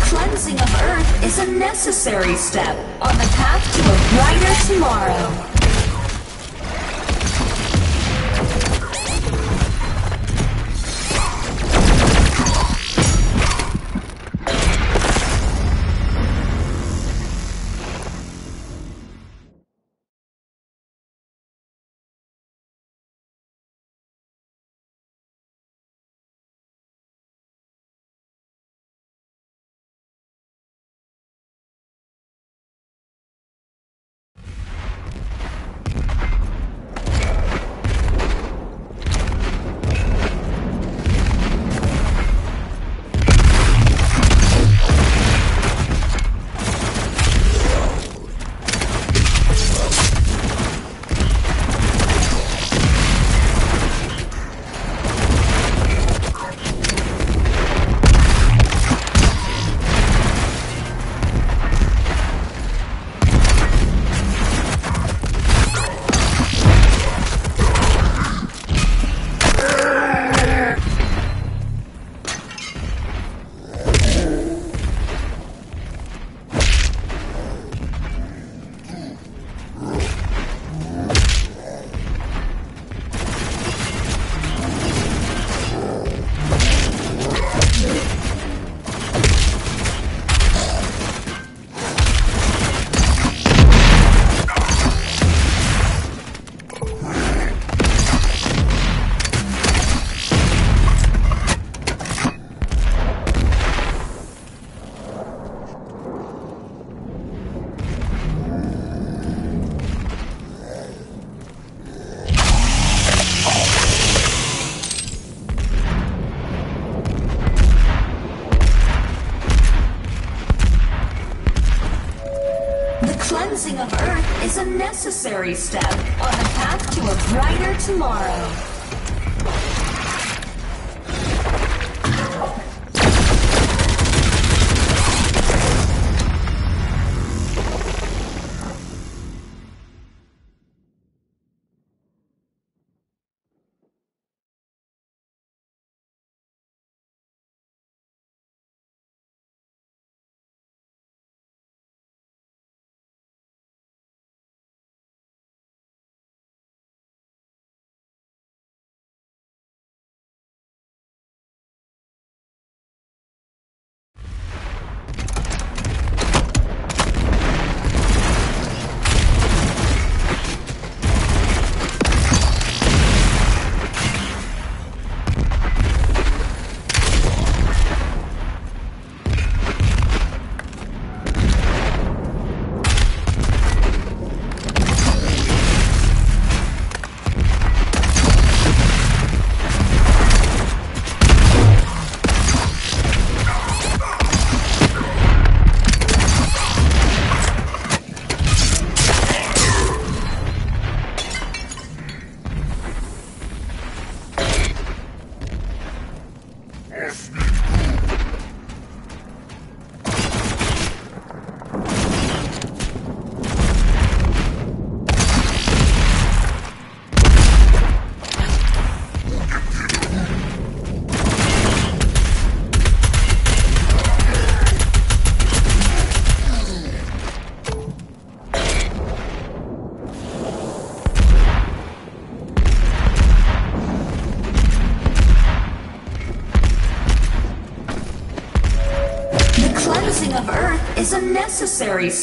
cleansing of Earth is a necessary step on the path to a brighter tomorrow. Necessary step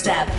step.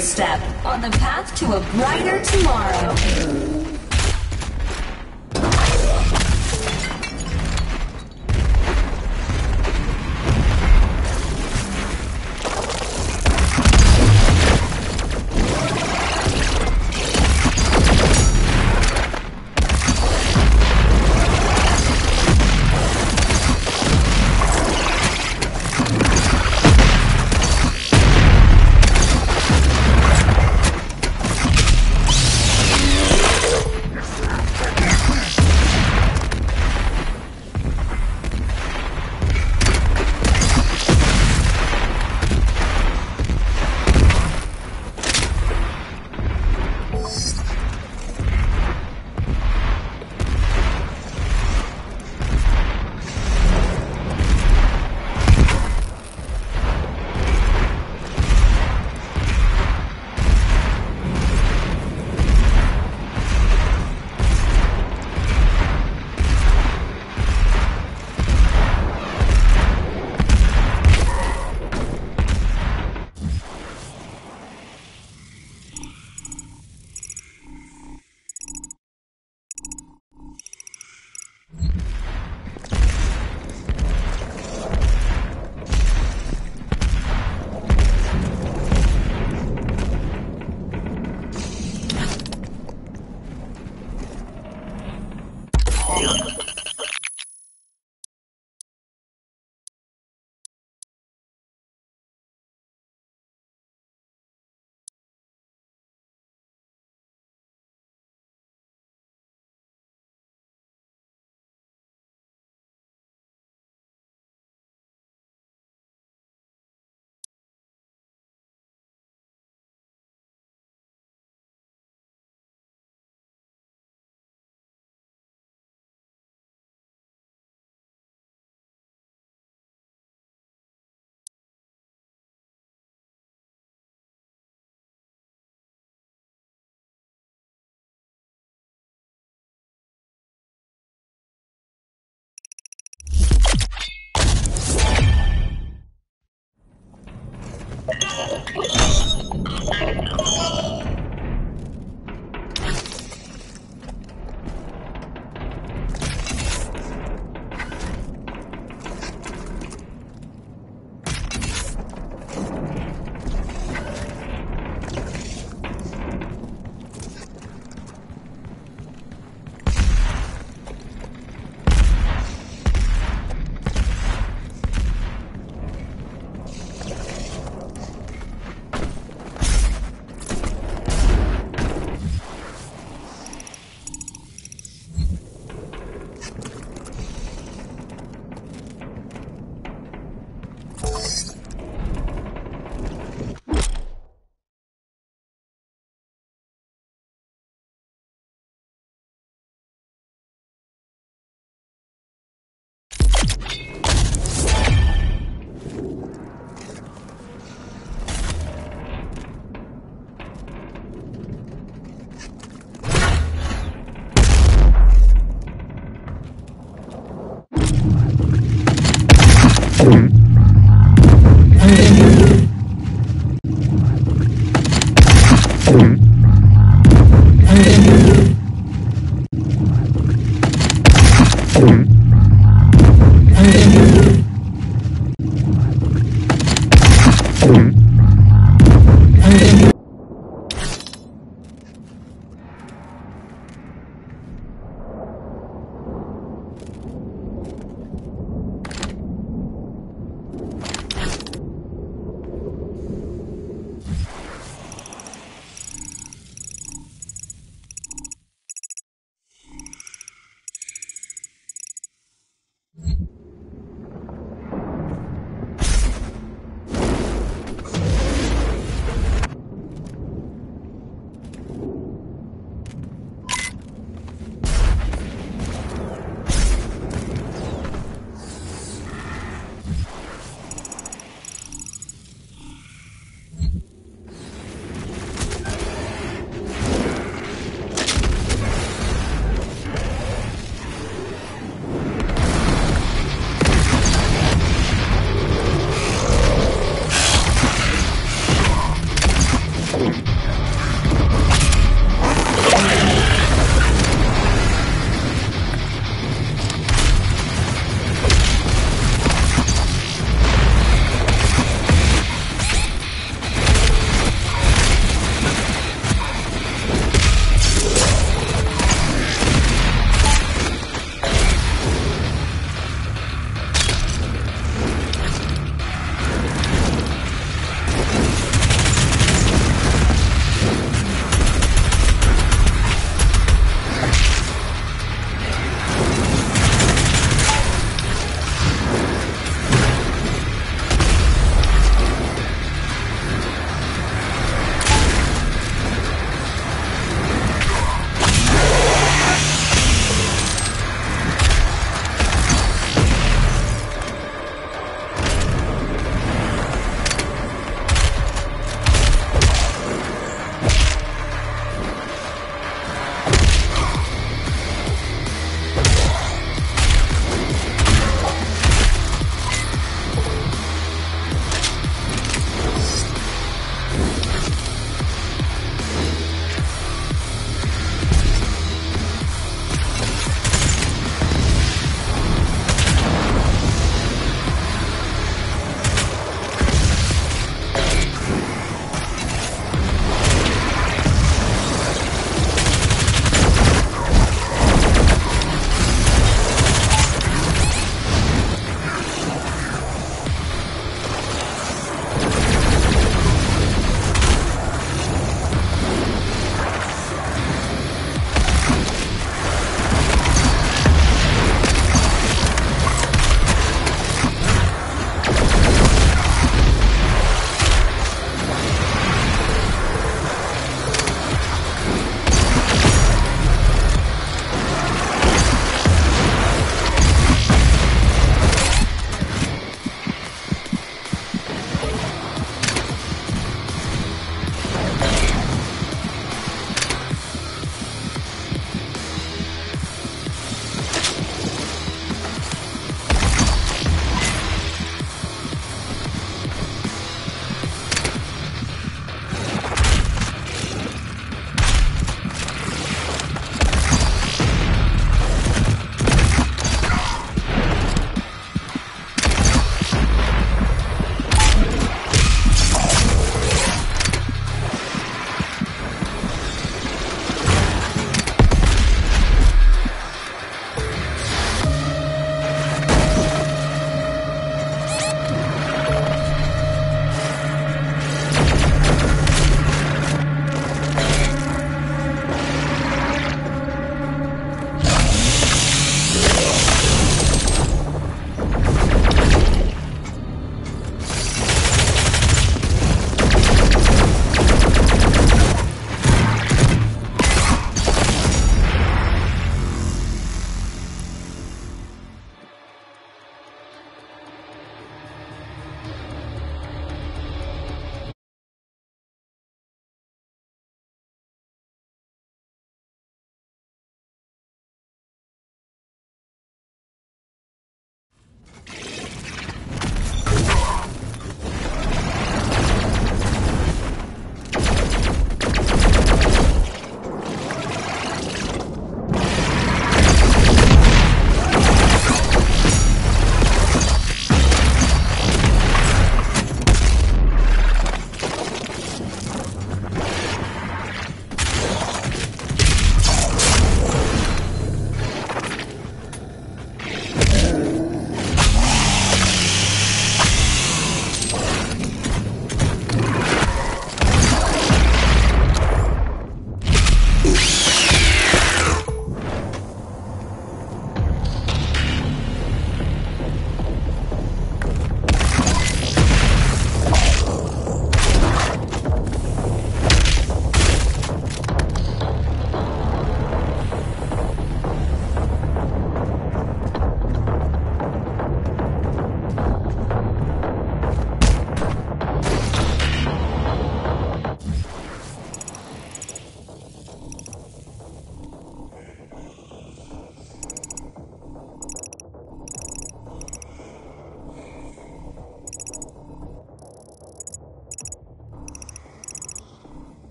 step on the path to a brighter tomorrow.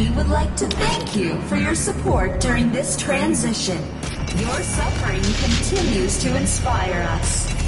UAC would like to thank you for your support during this transition. Your suffering continues to inspire us.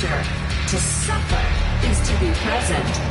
To suffer is to be present.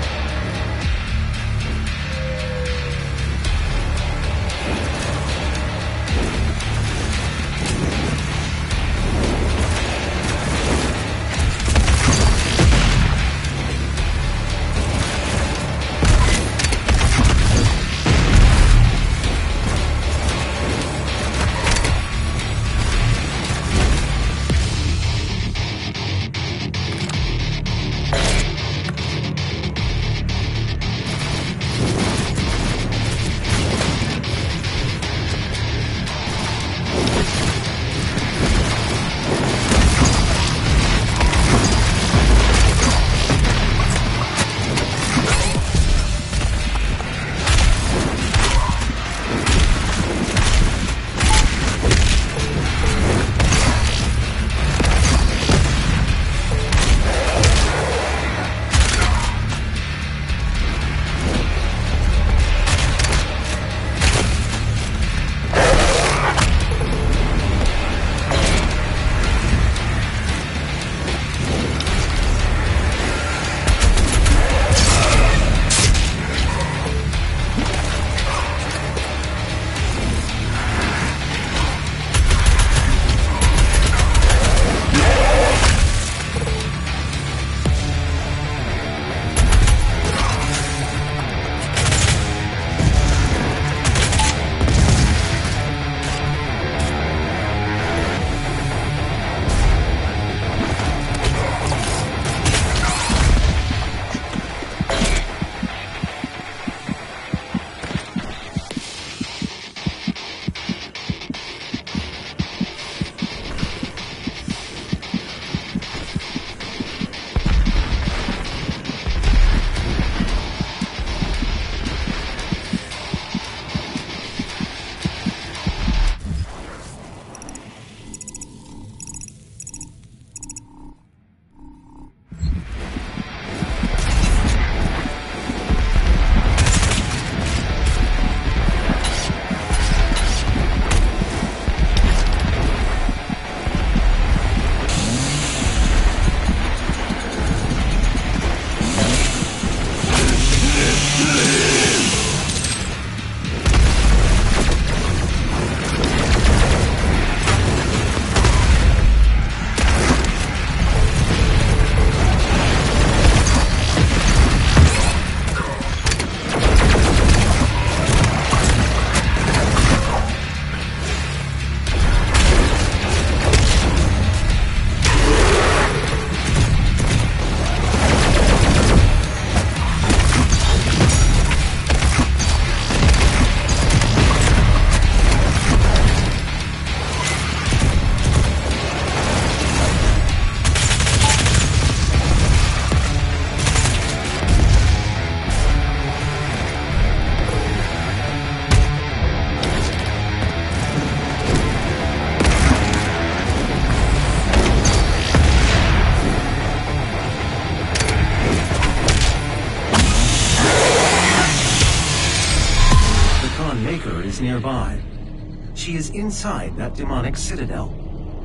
She is inside that demonic citadel.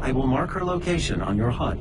I will mark her location on your HUD.